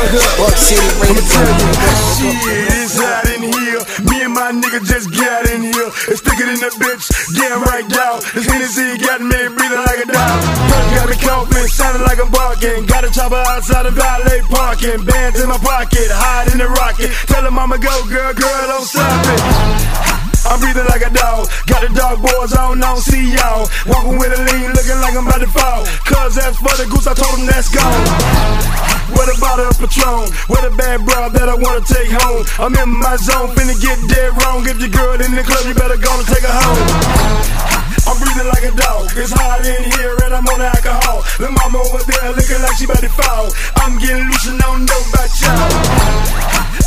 Buck City Radio. Shit, it's hot in here. Me and my nigga just got in here. It's thicker than a bitch. Damn right, dog. This Hennessy got me breathing like a dog. Got me coughing, sounding like I'm barking. Got a chopper outside the valet parking. Bands in my pocket, hide in the rocket. Tell him I'ma go, girl, girl, don't stop it. I'm breathing like a dog. Got the dog boys on, I don't see y'all. Walking with a lean, looking like I'm about to fall. Cuz as for the goose, I told him that's gone. What about a Patron? What a bad bra that I wanna take home. I'm in my zone, finna get dead wrong. If your girl in the club, you better go and take her home. I'm breathing like a dog. It's hot in here and I'm on alcohol. The mama over there looking like she about to fall. I'm getting loose and I don't know about y'all.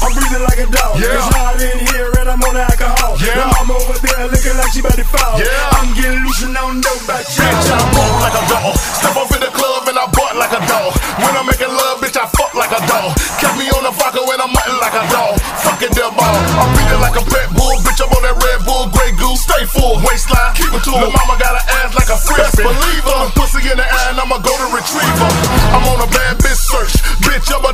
I'm breathing like a dog. Yeah. It's hot in here and I'm on alcohol. The Yeah. mama over there looking like she about to fall. Yeah. I'm getting loose and I don't know about Bitch, I walk like a dog. Step off in the club and I butt like a dog. When I'm making love, bitch, I fuck like a dog. Catch me on the vodka when I'm mutton like a dog. Fucking the ball. I'm beating like a pet bull, bitch. I'm on that Red Bull, Grey Goose. Stay full, waistline, keep it to Lil' mama got an ass like a frisbee. Believe her, pussy in the air and I'ma a golden retriever. I'm on a bad bitch search. Bitch, I'm a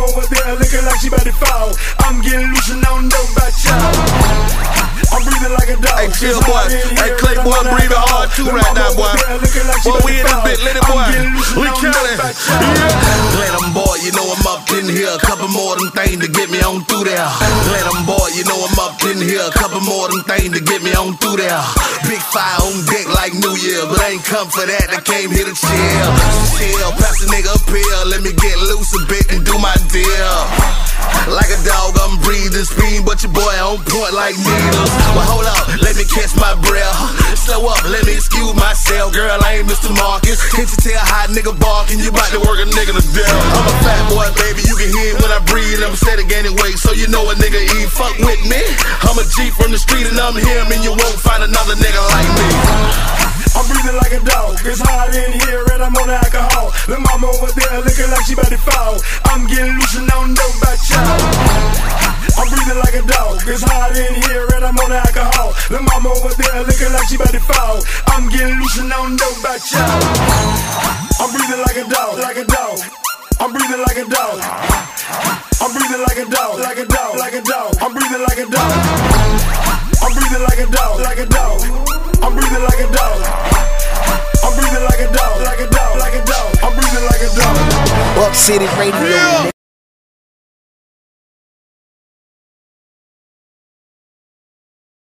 over there looking like she about to fall. I'm getting loose and I don't know about y'all. I'm breathing like a dog. Hey, chill, boy. Hey, Clay, and I'm boy, breathing hard too right now, boy. there looking like Boy, we in this bit, little I'm boy. getting loose and We counting. Let 'em boy, you know I'm here. A couple more of them things to get me on through there. Let 'em boy, you know I'm up in here. A couple more of them things to get me on through there. Big fire on deck like New Year, but I ain't come for that. I came here to chill. Chill, pass a nigga a pill. Let me get loose a bit and do my deal. Like a dog, I'm breathing speed, but your boy on point like needles. Well, hold up, let me catch my breath. Slow up, let me excuse myself. Girl, I ain't Mr. Marcus. Can't you tell nigga barking? You about to work a nigga to death. I'm a fat boy, baby, you can hear it when I breathe. I'm steady gaining weight, so you know a nigga eat. Fuck with me. I'm a G from the street and I'm him, and you won't find another nigga like me. I'm breathing like a dog. It's hot in here and I'm on alcohol. The mama over there looking like she about to fall. I'm getting The mama over there looking like she about to fall. I'm getting loose and I don't know about y'all. I'm breathing like a dog, like a dog. I'm breathing like a dog. I'm breathing like a dog, like a dog, like a dog. I'm breathing like a dog. I'm breathing like a dog, like a dog. I'm breathing like a dog. I'm breathing like a dog, like a dog, like a dog. I'm breathing like a dog. Buck City Radio.